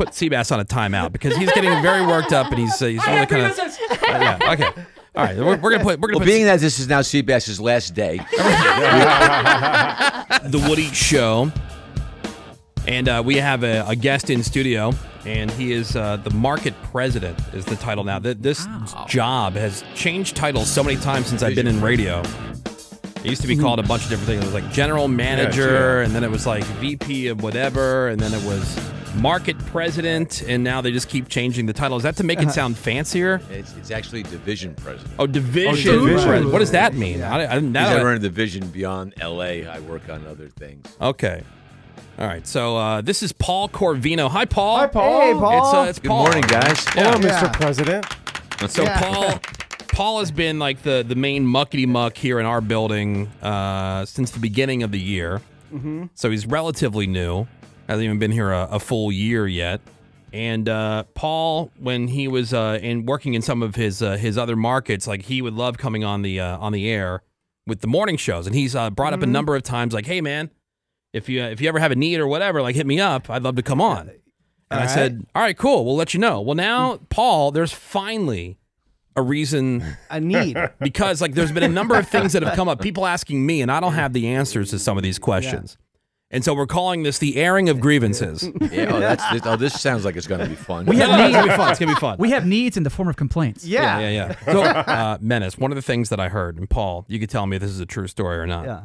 put Sebas on a timeout because he's getting very worked up and he's uh, he's really kind of yeah. Okay, all right. We're, we're gonna put we're gonna Well, put being that this is now Sebas's last day, the Woody Show, and uh, we have a, a guest in studio, and he is uh, the market president. Is the title now? Th- This job has changed titles so many times since I've been in radio. It used to be called a bunch of different things. It was like general manager, yeah. and then it was like VP of whatever, and then it was market president, and now they just keep changing the title. Is that to make it sound fancier? it's, it's actually division president. Oh, division. division. president. What does that mean? I, I, now Because I I- run a division beyond L.A. I work on other things. Okay. All right. So uh, this is Paul Corvino. Hi, Paul. Hi, Paul. Hey, Paul. It's, uh, it's Good Paul. morning, guys. Yeah. Hello, Yeah. Mr. President. So Yeah. Paul, Paul has been like the the main muckety muck here in our building uh, since the beginning of the year. Mm-hmm. So he's relatively new. Hasn't even been here a, a full year yet. And uh, Paul, when he was uh, in working in some of his uh, his other markets, like he would love coming on the uh, on the air with the morning shows. And he's uh, brought up a number of times, like, "Hey, man, if you if you ever have a need or whatever, like hit me up. I'd love to come on." And I All right. said, "All right, cool. We'll let you know." Well, now, Paul, there's finally a reason A need. because like there's been a number of things that have come up. People asking me, and I don't have the answers to some of these questions. And so we're calling this the airing of grievances. Yeah, oh, that's this, oh, this sounds like it's going to be fun. We have no, it's needs. gonna be fun. It's gonna be fun. We have needs in the form of complaints. Yeah. yeah, yeah, yeah. So, uh, Menace, one of the things that I heard, and Paul, you could tell me if this is a true story or not. Yeah.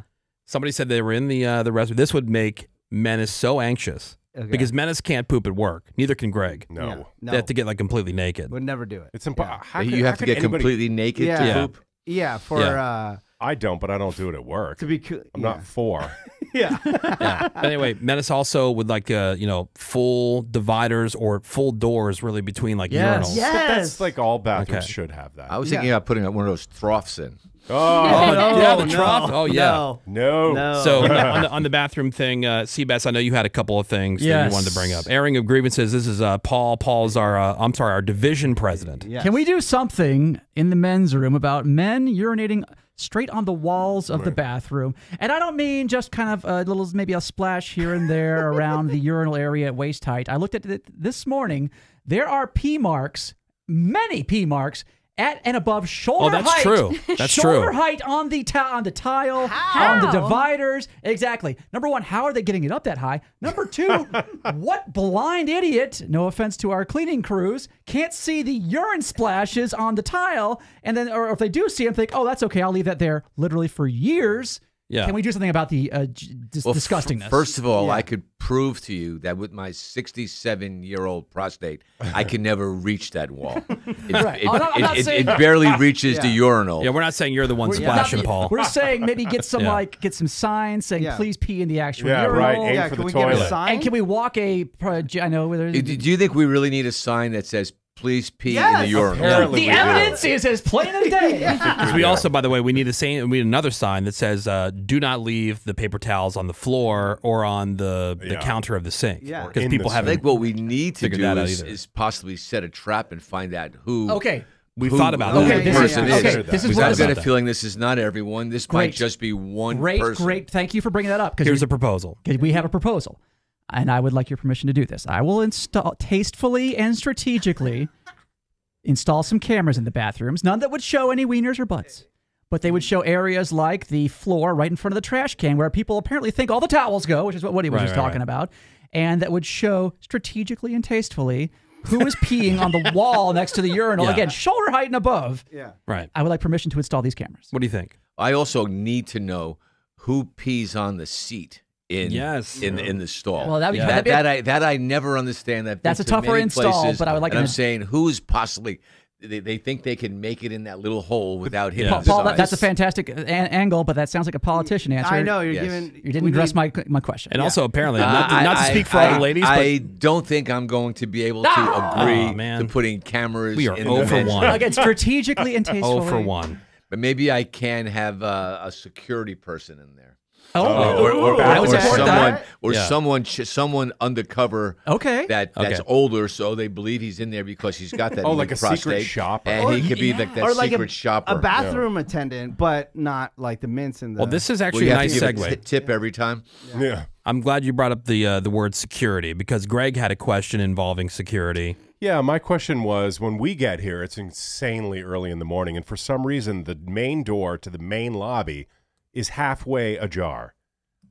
Somebody said they were in the uh, the restaurant. This would make Menace so anxious Okay. because Menace can't poop at work. Neither can Greg. No. Yeah. No. They have to get like completely naked. Would never do it. It's impossible. you have to get completely naked Yeah. to Yeah. poop. Yeah, for Yeah. uh I don't, but I don't do it at work. to be co- I'm yeah. not four. Yeah. yeah. But anyway, Menace also would like uh, you know full dividers or full doors really between like Yes. urinals. Yes. But that's like all bathrooms Okay. should have that. I was thinking about putting one of those troughs in. oh, Oh, yeah, the no, trough. Oh yeah. No. no. No. So on the, on the bathroom thing, uh, Sebas, I know you had a couple of things that you wanted to bring up. Airing of grievances. This is uh, Paul. Paul's our, uh, I'm sorry, our division president. Yes. Can we do something in the men's room about men urinating straight on the walls of the bathroom? And I don't mean just kind of a little, maybe a splash here and there around the urinal area at waist height. I looked at it this morning. There are pee marks, many pee marks. At and above shoulder Oh, that's height. true. That's true. shoulder true. height on the ta- on the tile, on the dividers. Exactly. Number one, how are they getting it up that high? Number two, what blind idiot, no offense to our cleaning crews, can't see the urine splashes on the tile, and then, or if they do see them, think, oh, that's okay, I'll leave that there literally for years. Yeah. Can we do something about the uh, j- dis- Well, f- disgustingness? First of all, I could prove to you that with my 67 year old prostate, I can never reach that wall. It, Right. it, Oh, no, it- not it- it barely reaches the urinal. Yeah, we're not saying you're the one We're- splashing, not- Paul. We're saying maybe get some Yeah. like get some signs saying Yeah. please pee in the actual Yeah, urinal. right. Aim yeah, for can the we get a sign? And can we walk a? pro- I know Do do you think we really need a sign that says "Please pee in the urinal"? the we do. evidence is as plain as day. Because we also, by the way, we need the same, we need another sign that says, uh, "Do not leave the paper towels on the floor or on the, the Yeah. counter of the sink." Yeah. because people the I haven't. think what we need to do that is, is possibly set a trap and find out who. Okay. We've who- thought about who that. Okay, the this is- person okay, this is I've got a feeling this is not everyone. This Great. might just be one Great, person. great. Thank you for bringing that up. Here's Because a proposal. we have a proposal, and I would like your permission to do this. I will install tastefully and strategically install some cameras in the bathrooms. None that would show any wieners or butts, but they would show areas like the floor right in front of the trash can, where people apparently think all the towels go, which is what Woody was Right, just right, talking right. about, and that would show strategically and tastefully who is peeing on the wall next to the urinal. Yeah. Again, shoulder height and above. yeah. Right. I would like permission to install these cameras. What do you think? I also need to know who pees on the seat in Yes. in in the stall. Well, that'd be- that, that'd be a- that I that I never understand. That That's a tougher install, but I would like And I'm saying who's possibly they, they think they can make it in that little hole without hitting Yeah. the Paul, that, that's a fantastic uh, an- angle, but that sounds like a politician answer. I know you're Yes. giving. You didn't address my my question. And also, apparently, Uh, not, to, not to I- speak for I, all the ladies, I but don't think I'm going to be able to Ah! agree Oh, man. to putting cameras. We are in 0 the for 1. Again, strategically and tastefully. oh for one. But maybe I can have uh, a security person in there. Oh, or, or, or, I would or support someone, that. or Yeah. someone, someone undercover. Okay. That that's Okay. older, so they believe he's in there because he's got that. Oh, like a secret shopper. and Or- he could be like that or like secret a, shopper. a bathroom attendant, but not like the mints in the. Well, this is Well, actually you a have nice to give segue. a t- tip every time. Yeah. I'm glad you brought up the uh, the word security because Greg had a question involving security. Yeah, my question was when we get here, it's insanely early in the morning, and for some reason, the main door to the main lobby is halfway ajar.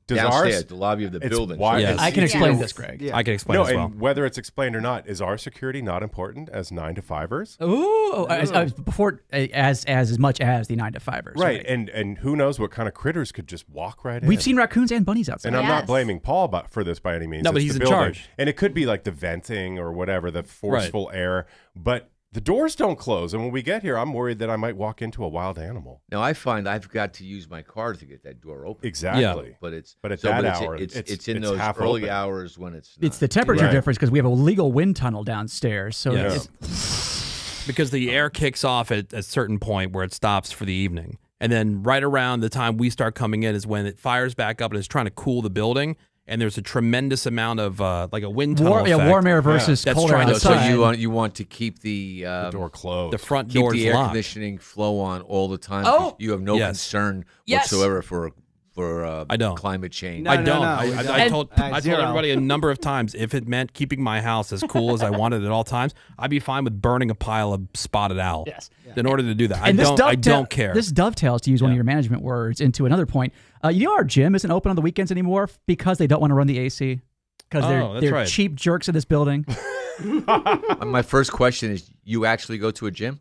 Does Downstairs, ours? the lobby of the it's building. wide- Yes. I can explain you this, Greg. Yeah. I can explain No, as well. and whether it's explained or not, is our security not important as nine to fivers? Ooh, as, as before as as as much as the nine to fivers. Right, and and who knows what kind of critters could just walk right in. We've seen raccoons and bunnies outside. And I'm not Yes. blaming Paul about, for this by any means. No, but It's he's the in building. charge. And it could be like the venting or whatever, the forceful air. But the doors don't close. And when we get here, I'm worried that I might walk into a wild animal. Now I find I've got to use my car to get that door open. Exactly. But it's But at so, that it's, hour, it's, it's- it's in it's those half early open. hours when it's. It's the temperature Right. difference because we have a legal wind tunnel downstairs. So Yeah. it's, because the air kicks off at a certain point where it stops for the evening. And then right around the time we start coming in is when it fires back up and it's trying to cool the building. And there's a tremendous amount of uh, like a wind tunnel war, yeah, effect. warm air versus That's cold air trying to- So you want you want to keep the, um, The door closed. The front keep doors the air locked. conditioning flow on all the time. Oh! 'cause you have no Yes. concern Yes. whatsoever for for uh, I don't. climate change. No, I no, don't. no, I, I, don't. I told Uh, I told everybody a number of times if it meant keeping my house as cool as I wanted at all times, I'd be fine with burning a pile of spotted owl. Yes. In order to do that, I and this don't. I don't care. This dovetails to use one of your management words into another point. Uh, you know, our gym isn't open on the weekends anymore because they don't want to run the AC because Oh, they're that's they're right. cheap jerks in this building. My first question is: You actually go to a gym?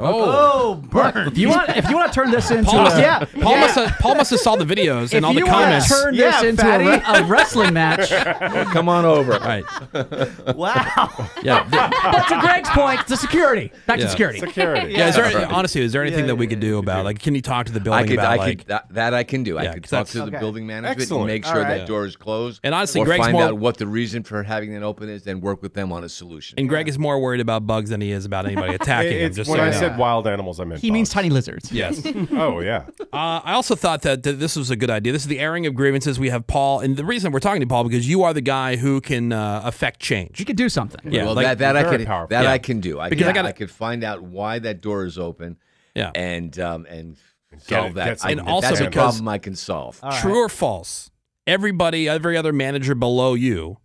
Oh, oh burn. if you want, if you want to turn this into Paul, a, have, Paul, Must have, Paul must have saw the videos and if all the you want comments. to turn this Yeah, into a, re- a wrestling match, come on over. right. Wow. Yeah. but to Greg's point, the security. Back Yeah. to security. Security. yeah. Is there, Right. honestly, is there anything Yeah, that we yeah, could do about like? Can you talk to the I building could, about I like? could, that, that I can do. Yeah, could talk that's- to the building management Excellent. and make sure right. that door is closed. And honestly, or Greg's find more- out what the reason for having it open is, then work with them on a solution. and Greg is more worried about bugs than he is about anybody attacking him. It's, Just so I you know. Said wild animals, I meant He means tiny lizards. yes. Oh, yeah. Uh, I also thought that, that this was a good idea. This is the airing of grievances. We have Paul, and the reason we're talking to Paul because you are the guy who can uh, affect change. You can do something. Yeah, well, like- that, that I very could powerful. that Yeah. I can do. I Because can, I gotta- I could find out why that door is open. Yeah. and um, and solve it- that. I- And also that's a problem I can solve. All right. True or false? Everybody, every other manager below you,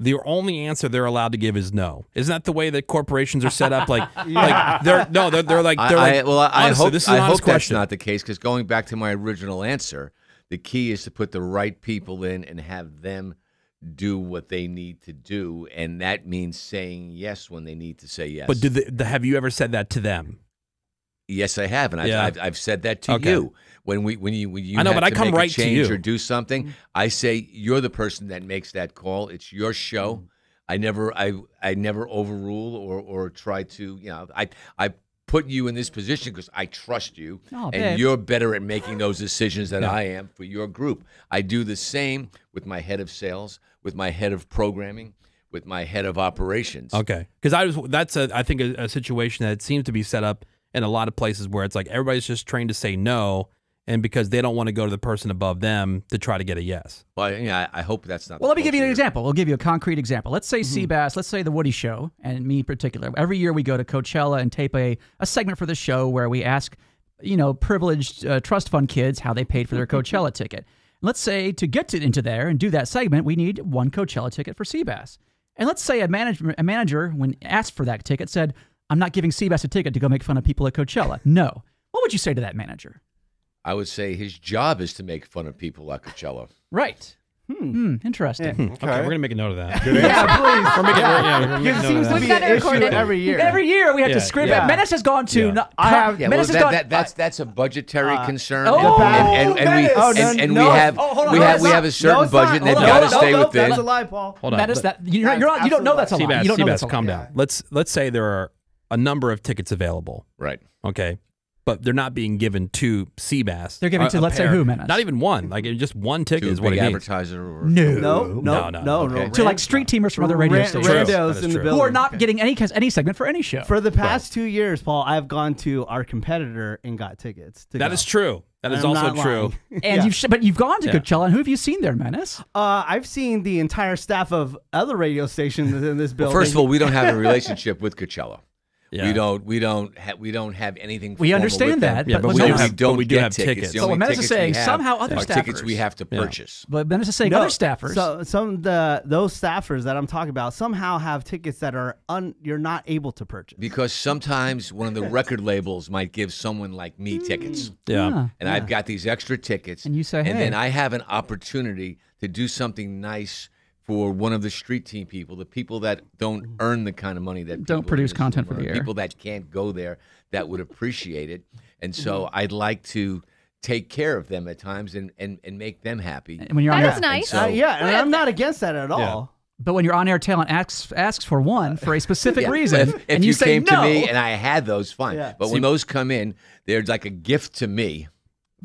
the only answer they're allowed to give is no. Isn't that the way that corporations are set up? Like, like they're no, they're, they're like they're I- like. well, I, I honestly, hope this is I an hope honest that's question. not the case because going back to my original answer, the key is to put the right people in and have them do what they need to do, and that means saying yes when they need to say yes. But do the, have you ever said that to them? Yes, I have, and I've, Yeah. I've, I've said that to Okay. you when we when you when you I know, have but I to come right to change you. or do something. I say you're the person that makes that call. It's your show. Mm. I never I I never overrule or or try to you know I I put you in this position because I trust you Oh, and babe. you're better at making those decisions than. I am for your group. I do the same with my head of sales, with my head of programming, with my head of operations. Okay, because I was that's a I think a, a situation that seems to be set up in a lot of places where it's like everybody's just trained to say no, and because they don't want to go to the person above them to try to get a yes. Well, yeah, I I hope that's not. Well, the let me give you an culture. example. We'll give you a concrete example. Let's say Sebas, let's say the Woody Show, and me in particular. Every year we go to Coachella and tape a, a segment for the show where we ask, you know, privileged uh, trust fund kids how they paid for their Coachella ticket. Let's say to get to, into there and do that segment, we need one Coachella ticket for Sebas. And let's say a manager, a manager, when asked for that ticket, said, "I'm not giving Sebas a ticket to go make fun of people at Coachella." No. What would you say to that manager? I would say his job is to make fun of people at Coachella. Right. Hmm. interesting. Okay, we're gonna make a note of that. Yeah, please. We're making, yeah, we're it seems to that. be got an it issue recorded. every year. Every year we have Yeah, to script yeah. it. Menace has gone to. Yeah. no- I have- Yeah, well, has that, gone. that, that's that's a budgetary concern, Oh, and, and, and we Oh, no, and, and no, we have oh, hold on, we no, have we not. have a certain No, budget, not. and they've Hold got to on. stay no, no, within. That's a lie, Paul. Hold on. Menace, that you're, not- you're not, you don't know that's a lie. Sebas, You don't know Sebas, that's a lie. calm down. Let's let's say there are a number of tickets available. Right. Okay. But they're not being given to Sebas. They're giving A- to, let's say, who, Menace? Not even one. Like just one ticket To a is what big it means. advertiser or No. No, No, no, no, no, no. okay. To like street teamers from other radio stations. True. randos That is in the building. Who are not getting any any segment for any show. For the past two years, Paul, I've gone to our competitor and got tickets. To That go. is true. That is I'm also true. And Yeah. you've but you've gone to Yeah. Coachella, and who have you seen there, Menace? Uh, I've seen the entire staff of other radio stations in this Well, building. first of all, we don't have a relationship with Coachella. Yeah. We don't. We don't. Ha- we don't have anything. We understand with them. that, Yeah, but but we do Menace- have- we don't but we do get have tickets. tickets. The So what only is tickets we saying, have somehow other are tickets we have to Yeah. purchase. But Menace is saying No, other staffers. So some of the those staffers that I'm talking about somehow have tickets that are un, you're not able to purchase. Because sometimes one of the record labels might give someone like me tickets, Yeah. Ah. and I've got these extra tickets, And you say, and then I have an opportunity to do something nice for one of the street team people, the people that don't earn the kind of money that Don't produce content for the air. people that can't go there that would appreciate it, and so Mm-hmm. I'd like to take care of them at times and and, and make them happy. And when you're on That air, is nice. so- Uh, yeah, and I'm not against that at all. but when you're on air, talent asks asks for one for a specific Yeah. reason, If, if and you, you, say came no, to me and I had those, fine. Yeah. But when those come in, they're like a gift to me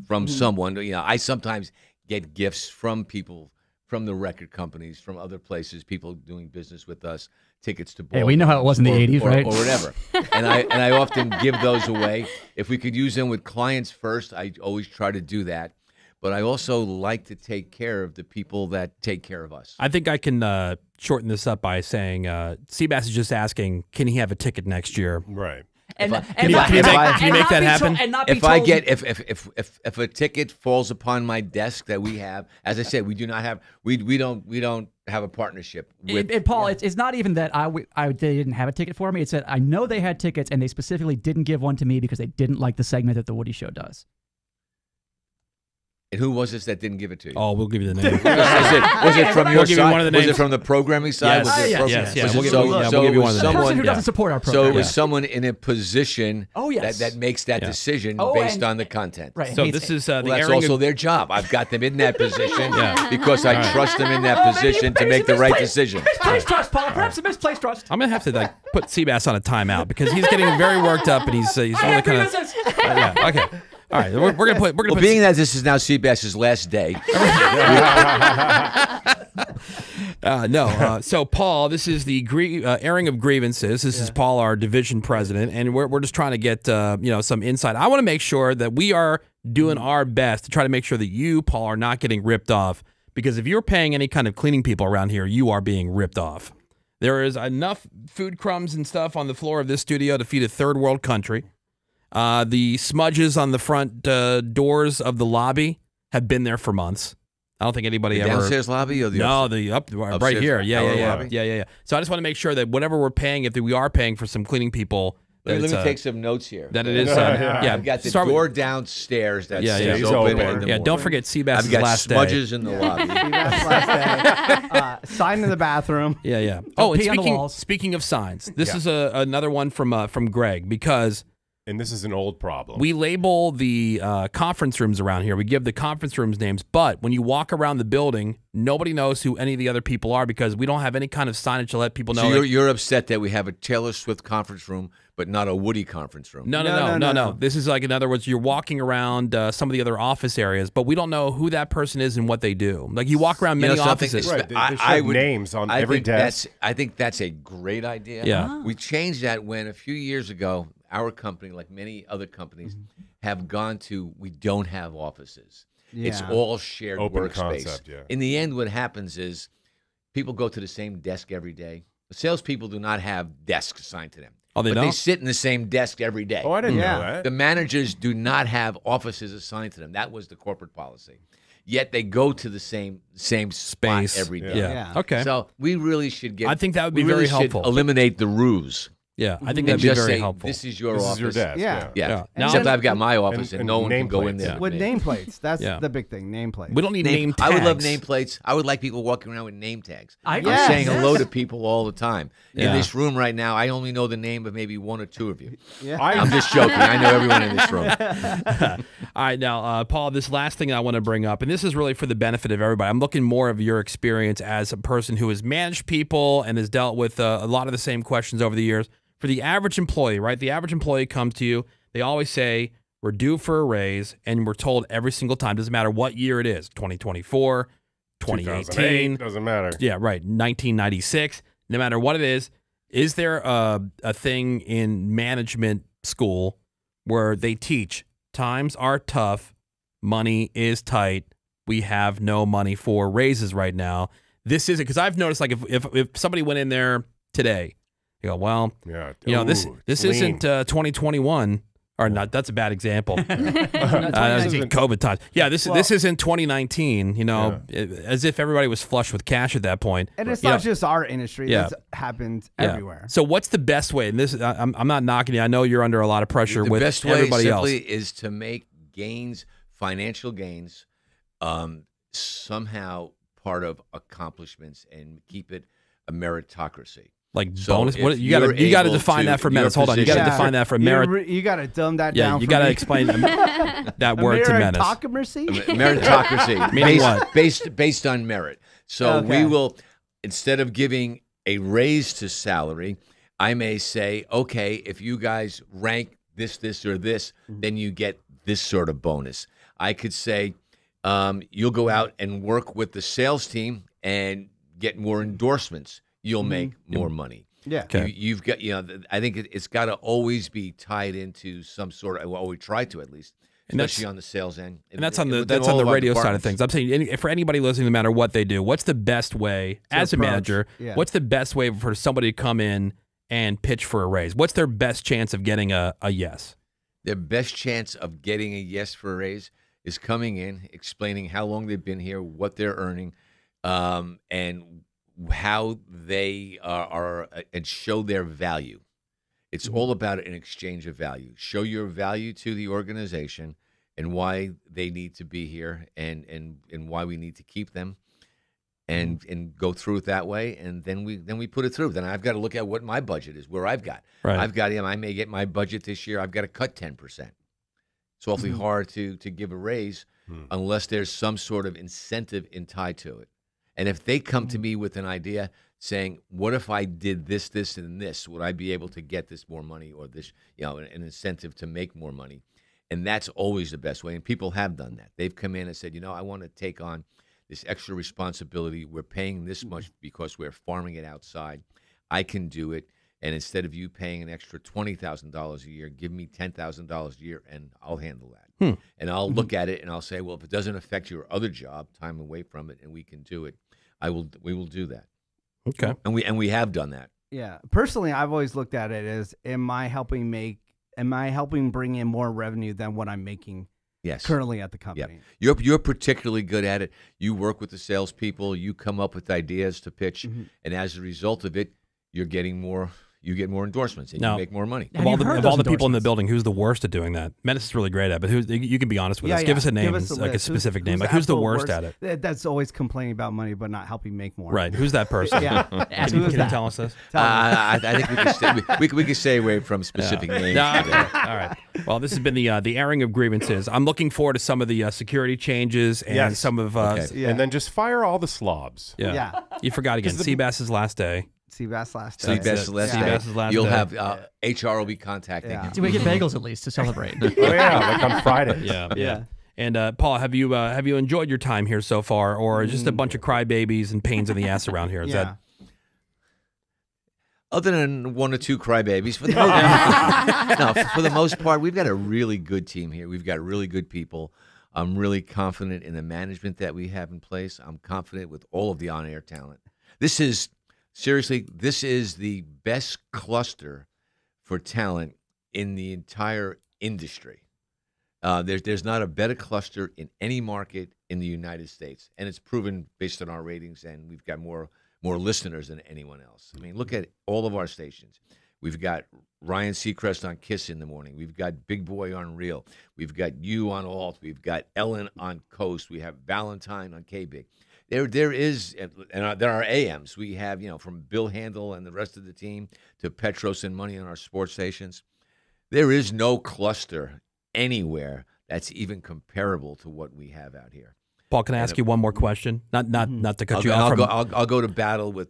from Mm-hmm. someone. You know, I sometimes get gifts from people, from the record companies, from other places, people doing business with us, tickets to. Hey, we know how it was in the or- 80s, or, right? Or whatever. and I and I often give those away. If we could use them with clients first, I always try to do that. But I also like to take care of the people that take care of us. I think I can uh, shorten this up by saying uh, Sebas is just asking, can he have a ticket next year? Right. And, I- and Can you- not- can you make- can you make that happen? told- be if I get if, if if if if a ticket falls upon my desk that we have, as I said, we do not have we we don't we don't have a partnership with. And, Paul, it's, it's not even that I, w- I they didn't have a ticket for me. It's that I know they had tickets and they specifically didn't give one to me because they didn't like the segment that the Woody Show does. And who was this that didn't give it to you? Oh, we'll give you the name. Was it, was it from We'll your give you side? one of the was it from the programming side? Yes. Was it Yes, from- yes, yes. We'll give- so, we'll- yeah, so we'll give it you was one of the The names. someone. person who yeah. doesn't support our So it was Yeah. someone in a position Oh, yes. that, that makes that Yeah. decision Oh, based and- on the content. right. So hates this is uh, the Well, that's also of- their job. I've got them in that position Yeah. because I trust them in that Oh, position to make the right decision. Misplaced trust, Paul. Perhaps a misplaced trust. I'm gonna have to like put Sebas on a timeout because he's getting very worked up and he's uh, he's really kind of yeah okay all right we're, we're gonna put we're gonna Well, put being that this is now Sebas's last day, Uh, no. Uh, so, Paul, this is the grie- uh, airing of grievances. This is Paul, our division president, and we're, we're just trying to get uh, you know some insight. I want to make sure that we are doing our best to try to make sure that you, Paul, are not getting ripped off. Because if you're paying any kind of cleaning people around here, you are being ripped off. There is enough food crumbs and stuff on the floor of this studio to feed a third world country. Uh, the smudges on the front uh, doors of the lobby have been there for months. I don't think anybody the ever downstairs lobby or the no, upstairs? the up right here. Yeah, yeah, yeah, lobby? yeah, yeah, yeah. So I just want to make sure that whatever we're paying, if we are paying for some cleaning people, Let, let me uh, take some notes here. that it is. Uh, Yeah. yeah, I've got the start with- door downstairs that Yeah, yeah. open. open. in the yeah, don't morning. forget Sebas's I've got last day. smudges in the lobby. Last day. Uh, sign in the bathroom. Yeah, yeah. Oh, and pee on the speaking speaking of signs, this Yeah. is a, another one from uh, from Greg because And this is an old problem. we label the uh, conference rooms around here. We give the conference rooms names, but when you walk around the building, nobody knows who any of the other people are because we don't have any kind of signage to let people know. So you're, you're upset that we have a Taylor Swift conference room, but not a Woody conference room. No, no, No, no, no, no, no, no. no. This is like, in other words, you're walking around uh, some of the other office areas, but we don't know who that person is and what they do. Like you walk around You many know something? offices. Right, they- they I, I would, names on I every think desk. That's, I think that's a great idea. Yeah. We changed that when a few years ago, our company, like many other companies, Mm-hmm. have gone to we don't have offices. It's all shared Open workspace. concept, yeah. In the end, what happens is people go to the same desk every day. The salespeople do not have desks assigned to them. Oh, they but they don't? sit in the same desk every day. oh, I didn't Yeah. know that. The managers do not have offices assigned to them. That was the corporate policy. Yet they go to the same same spot Space every day. Yeah. Yeah. Okay. So we really should get. I think that would be really very helpful. Eliminate the ruse. Yeah, I think And that'd be just very say, helpful. This is your this office. is your desk. Yeah. Yeah. Yeah. Yeah. Now- Except then- I've got my office, and- and, and no one can go in there. Yeah. with With nameplates. That's Yeah. the big thing. Nameplates. we don't need name, Name- tags. I would love nameplates. I would like people walking around with name tags. I- I'm Yes. saying hello to people all the time. Yeah. In this room right now, I only know the name of maybe one or two of you. Yeah. I'm just joking. I know everyone in this room. All right, now, uh, Paul, this last thing I want to bring up, and this is really for the benefit of everybody. I'm looking more of your experience as a person who has managed people and has dealt with uh, a lot of the same questions over the years. For the average employee, right? The average employee comes to you, they always say, We're due for a raise, and we're told every single time, doesn't matter what year it is 2024, 2018, doesn't matter. yeah, right. 1996. No matter what it is, is there a, a thing in management school where they teach times are tough, money is tight. We have no money for raises right now. This isn't because I've noticed like if, if if somebody went in there today, you go, well, Yeah. you know this Ooh, this lean. isn't uh, 2021 or not. That's a bad example. Uh, COVID times. Yeah, this this isn't 2019. You know, as if everybody was flush with cash at that point. And it's You not know, just our industry. Yeah. This happens yeah. everywhere. So what's the best way? And this, I- I'm I'm not knocking you. I know you're under a lot of pressure the with best way everybody else. simply is to make gains, financial gains, um, somehow part of accomplishments and keep it a meritocracy. Like So bonus. What you got to you're got to define to- that for your minutes. Hold on, you got to position- define that for You merit. You, got to dumb that Yeah, down. you for got to me. explain that word to menace. Meritocracy? meritocracy Meaning based, what? based based on merit. So Okay. we will instead of giving a raise to salary, I may say, okay, if you guys rank this, this, or this, Mm-hmm. then you get this sort of bonus. I could say um, you'll go out and work with the sales team and get more endorsements. You'll make more money. Yeah. Mm-hmm. Okay. You, you've got, you know, I think it, it's got to always be tied into some sort of, well, we try to at least, And that's- especially on the sales end. And that's on the that's on the radio side of things. I'm saying any, for anybody listening, no matter what they do, what's the best way as a manager? yeah. What's the best way for somebody to come in and pitch for a raise? What's their best chance of getting a, a yes? Their best chance of getting a yes for a raise is coming in, explaining how long they've been here, what they're earning, um, and how they are, are uh, and show their value. It's all about an exchange of value. Show your value to the organization and why they need to be here and and and why we need to keep them and and go through it that way and then we then we put it through then i've got to look at what my budget is where i've got Right. i've got you know, i may get my budget this year i've got to cut 10% it's awfully Mm-hmm. hard to to give a raise Hmm. unless there's some sort of incentive in tied to it and if they come Mm-hmm. to mm. me with an idea saying what if i did this this and this? Would i be able to get this more money or this you know an, an incentive to make more money? And that's always the best way and people have done that. They've come in and said you know i want to take on this extra responsibility. We're paying this mm. much because we're farming it outside. I can do it. And instead of you paying an extra $20000 a year give me $10000 a year and i'll handle that. Hmm. And i'll mm-hmm. look at it and i'll say well if it doesn't affect your other job time away from it and we can do it i will we will do that Okay. and we and we have done that Yeah. Personally, I've always looked at it as am I helping make am I helping bring in more revenue than what I'm making yes currently at the Yep. company? You're you're particularly good at it. You work with the salespeople. You come up with ideas to pitch, Mm-hmm. and as a result of it, you're getting more. You get more endorsements, and Now- you make more money. Have Of all the, of all the people in the building, who's the worst at doing that? Menace is really great at, it, but who's, you can be honest with Yeah, us. yeah. Give us a name, us like a list. Who's- specific name. who's Like who's the absolute worst at it? That's always complaining about money but not helping make more. Right. Who's that person? Yeah. Can, Who you, is can you tell us this? Uh, Tell me. I, I think we can stay, we, we, can- we can stay away from specific names. No, okay. All right. Well, this has been the uh, the airing of grievances. I'm looking forward to some of the uh, security changes and Yes. some of uh, Okay. And then just fire all the slobs. yeah. Yeah. You forgot again. Sebas's last day. Sebas last Sleep day. That's best it. last Sleep day. best is last You'll day. have uh, HR will be contacting Yeah. you. Do we get bagels at least to celebrate? Oh yeah, like on Friday. Yeah, yeah. Yeah. And uh, Paul, have you uh, have you enjoyed your time here so far, or just a bunch of crybabies and pains in the ass around here? Is Yeah. that Other than one or two crybabies, for the most, no, for the most part, we've got a really good team here. We've got really good people. I'm really confident in the management that we have in place. I'm confident with all of the on-air talent. This is seriously, this is the best cluster for talent in the entire industry. Uh, there's there's not a better cluster in any market in the United States, and it's proven based on our ratings, and we've got more more listeners than anyone else. I mean, look at all of our stations. We've got Ryan Seacrest on Kiss in the morning. We've got Big Boy on Real. We've got you on Alt. We've got Ellen on Coast. We have Valentine on K Big. There, there is, and uh, there are AMs. We have, you know, from Bill Handel and the rest of the team to Petros and Money on our sports stations. There is no cluster anywhere that's even comparable to what we have out here. Paul? Can I ask you one more question? Not not not to cut I'll, you off I'll, from go, I'll, I'll go to battle with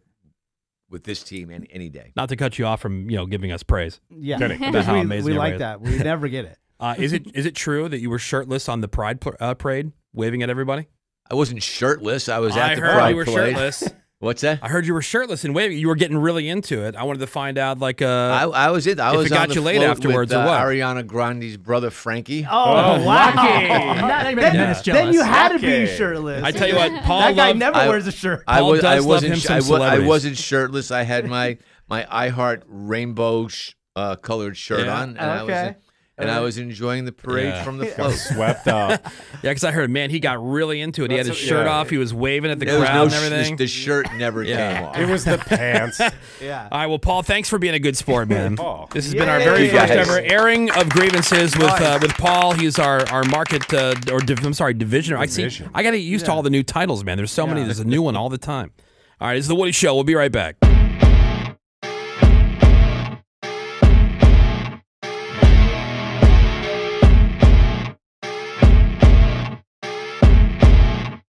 with this team any, any day. not to cut you off from you know giving us praise. Yeah. About how we, amazing we everybody like is. that. We never get it. Uh, is it is it true that you were shirtless on the Pride pl- uh, parade, waving at everybody? I wasn't shirtless. I was I at the heard Pride you were Parade. shirtless. What's that? I heard you were shirtless and waving. You were getting really into it. I wanted to find out, like, uh, I, I was it. I if was it on got the you laid float afterwards with, or uh, what? Ariana Grande's brother Frankie. Oh, Oh, wow. Not Then, minute's then you jealous. had to be shirtless. I tell you what, Paul that guy loved- never I- wears a shirt. I Paul was. I does love wasn't. him sh- some I, wa- I wasn't shirtless. I had my my iHeart rainbow sh- uh, colored shirt Yeah. on, and I was Okay. And I was enjoying the parade Yeah. from the Got float. swept up. yeah, because I heard, man, he got really into it. he had his That's what- shirt yeah. off. He was waving at the There crowd no and sh- everything. the, the shirt never Yeah. came off. It was the pants. yeah. All right, well, Paul, thanks for being a good sport, man. Paul. This has been our very first Guys. ever airing of grievances with uh, with Paul. He's our our market uh, or div- I'm sorry, division. I see. I got to get used to all the new titles, man. There's so many. There's a new one all the time. All right, it's the Woody Show. We'll be right back.